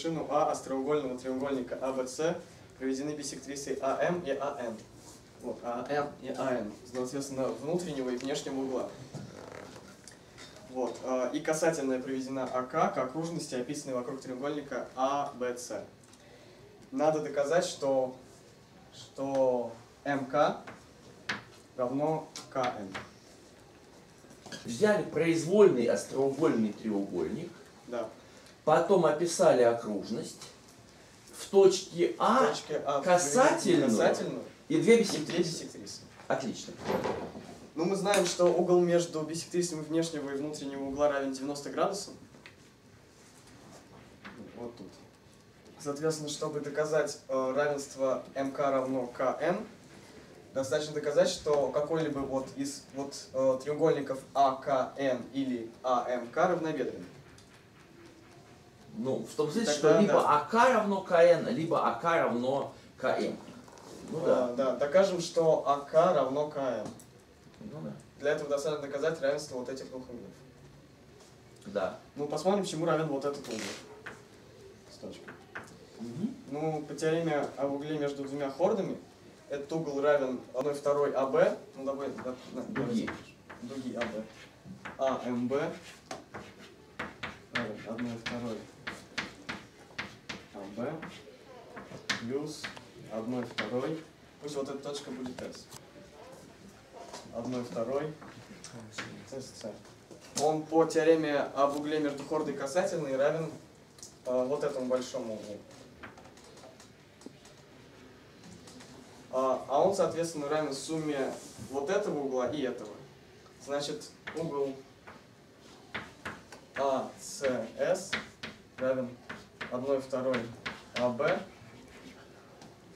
вершину А остроугольного треугольника АВС проведены биссектрисой АМ и АН. Вот, АМ и АН, соответственно, внутреннего и внешнего угла. Вот, э, и касательная проведена АК к окружности, описанной вокруг треугольника АБС. Надо доказать, что, что МК равно КН. Взяли произвольный остроугольный треугольник, Да. Потом описали окружность, в точке А Точке А касательную касательную и две биссектрисы. Отлично. Ну, мы знаем, что угол между биссектрисами внешнего и внутреннего угла равен 90 градусам. Вот тут. Соответственно, чтобы доказать э, равенство МК равно КН, достаточно доказать, что какой-либо вот из вот, э, треугольников АКН или АМК равнобедренный. Ну, в том смысле, Тогда что либо да. АК равно КН, либо АК равно КМ. Ну да. Э, да, докажем, что АК равно КН. Ну да. Для этого достаточно доказать равенство вот этих двух углов. Да. Ну, посмотрим, чему равен вот этот угол. С точкой. Мгм. Ну, по теореме об угле между двумя хордами, этот угол равен 1 второй АБ, ну, давай, да, да, Дуги. дуги АБ. АМБ равен 1 второй АБ плюс 1 второй, пусть вот эта точка будет S. 1 второй СС. Он по теореме об угле между хордой касательной равен э, вот этому большому углу. А, а он, соответственно, равен сумме вот этого угла и этого. Значит, угол АСС равен 1 второй АБ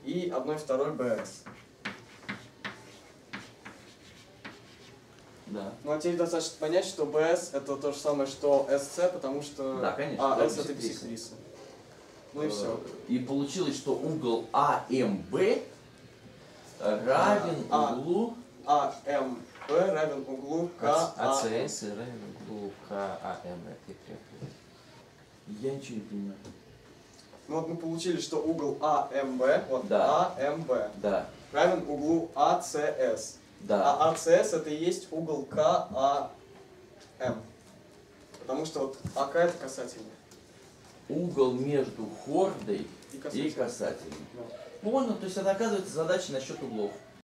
и 1 второй БС. Да. Ну а теперь достаточно понять, что БС это то же самое, что СС, потому что Да, конечно, да, АС это биссектриса. Ну и все. Э, И получилось, что угол АМБ равен А. углу АМБ равен углу А- КА. АЦС равен углу КАМ. Я ничего не понимаю. Ну вот мы получили, что угол АМБ, вот Да. АМБ, Да, равен углу АЦС. да. А АЦС это и есть угол КАМ. Потому что вот АК это касательный. Угол между хордой И и касательный. касательным. Да. Понял, то есть это оказывается задача насчет углов.